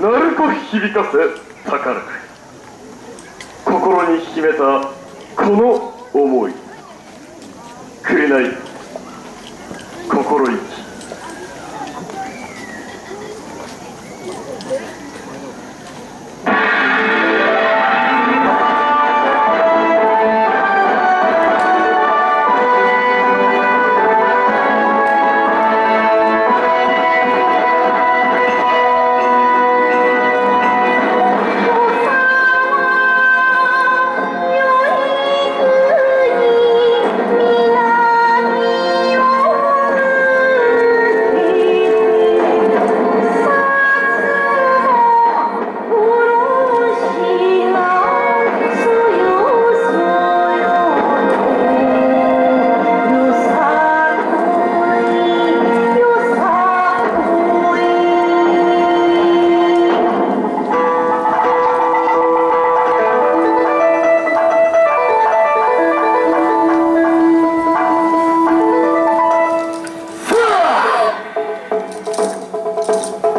鳴子響かせ宝く心に秘めたこの思い。紅心意気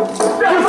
Yeah.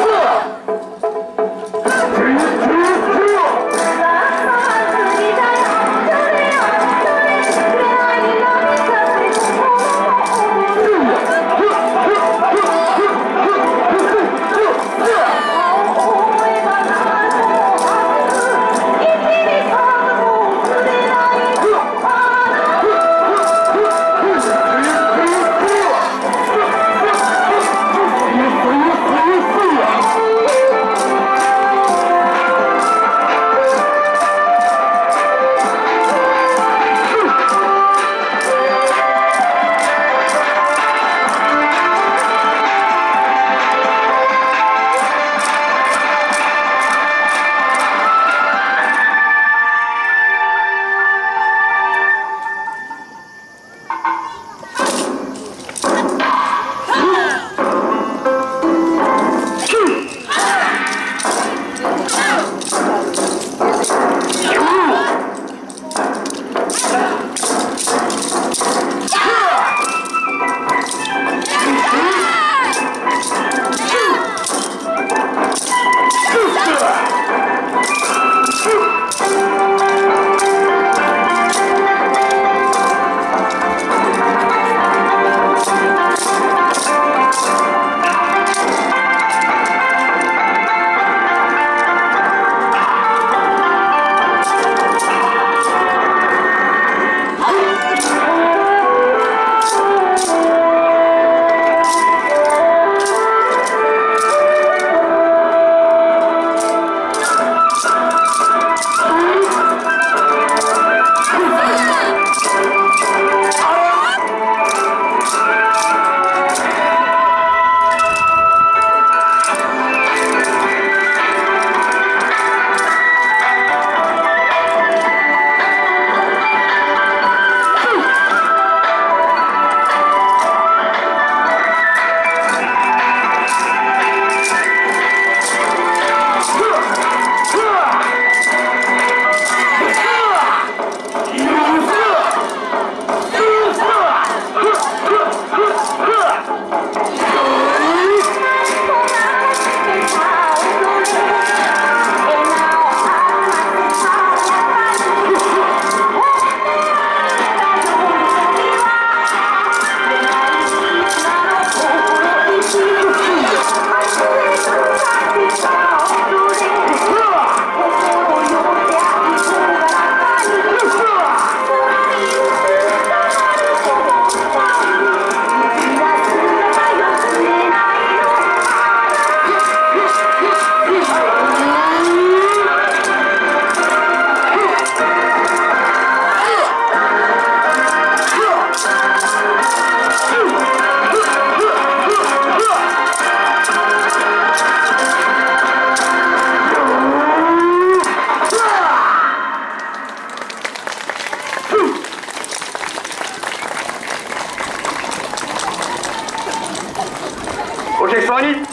Everybody,